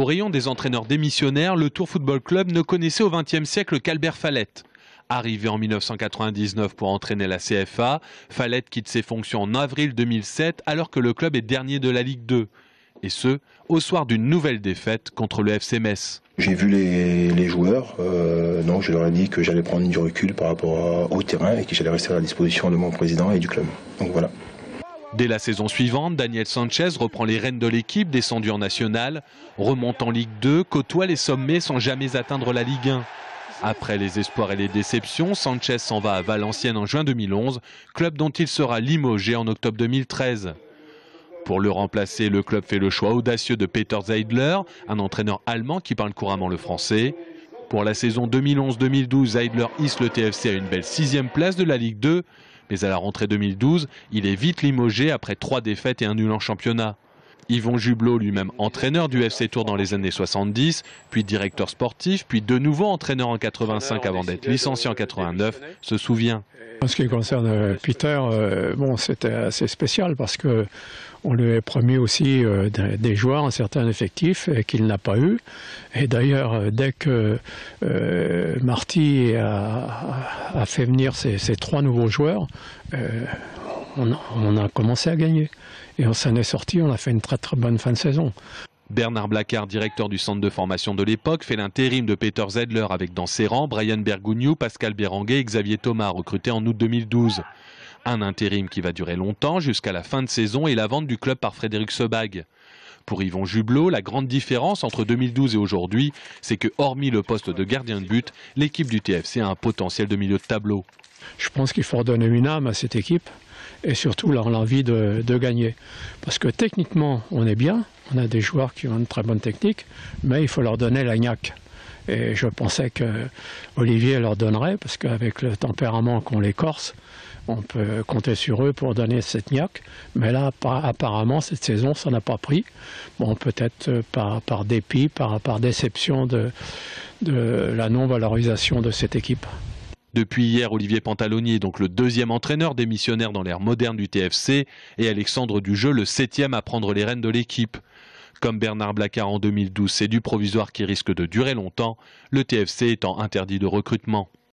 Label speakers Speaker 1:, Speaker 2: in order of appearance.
Speaker 1: Au rayon des entraîneurs démissionnaires, le Tour Football Club ne connaissait au XXe siècle qu'Albert Fallette. Arrivé en 1999 pour entraîner la CFA, Fallette quitte ses fonctions en avril 2007 alors que le club est dernier de la Ligue 2. Et ce, au soir d'une nouvelle défaite contre le FC Metz.
Speaker 2: J'ai vu les, joueurs, euh, donc je leur ai dit que j'allais prendre du recul par rapport au terrain et que j'allais rester à la disposition de mon président et du club. Donc voilà.
Speaker 1: Dès la saison suivante, Daniel Sanchez reprend les rênes de l'équipe descendue en national, remonte en Ligue 2, côtoie les sommets sans jamais atteindre la Ligue 1. Après les espoirs et les déceptions, Sanchez s'en va à Valenciennes en juin 2011, club dont il sera limogé en octobre 2013. Pour le remplacer, le club fait le choix audacieux de Peter Zeidler, un entraîneur allemand qui parle couramment le français. Pour la saison 2011-2012, Zeidler hisse le TFC à une belle sixième place de la Ligue 2, mais à la rentrée 2012, il est vite limogé après trois défaites et un nul en championnat. Yvon Jublot, lui-même entraîneur du FC Tour dans les années 70, puis directeur sportif, puis de nouveau entraîneur en 85 avant d'être licencié en 89, se souvient.
Speaker 3: En ce qui concerne euh, Peter, euh, bon, c'était assez spécial parce que on lui a promis aussi euh, des joueurs, un certain effectif qu'il n'a pas eu. Et d'ailleurs, dès que Marty a, fait venir ces, trois nouveaux joueurs, on, on, a commencé à gagner. Et on s'en est sorti, on a fait une très très bonne fin de saison.
Speaker 1: Bernard Blacard, directeur du centre de formation de l'époque, fait l'intérim de Peter Zedler avec dans ses rangs Brian Bergugnou, Pascal Béranguet et Xavier Thomas, recrutés en août 2012. Un intérim qui va durer longtemps jusqu'à la fin de saison et la vente du club par Frédéric Sebag. Pour Yvon Jublot, la grande différence entre 2012 et aujourd'hui, c'est que hormis le poste de gardien de but, l'équipe du TFC a un potentiel de milieu de tableau.
Speaker 3: Je pense qu'il faut redonner une âme à cette équipe et surtout l'envie de, de gagner. Parce que techniquement, on est bien, on a des joueurs qui ont une très bonne technique, mais il faut leur donner la gnaque. Et je pensais que Olivier leur donnerait, parce qu'avec le tempérament qu'ont les Corses, on peut compter sur eux pour donner cette gnaque. Mais là, apparemment, cette saison, ça n'a pas pris. Bon, peut-être par, par, dépit, par, déception de la non-valorisation de cette équipe.
Speaker 1: Depuis hier, Olivier Pantalonier, donc le deuxième entraîneur démissionnaire dans l'ère moderne du TFC, et Alexandre Dujeu, le septième à prendre les rênes de l'équipe. Comme Bernard Blacard en 2012, c'est du provisoire qui risque de durer longtemps, le TFC étant interdit de recrutement.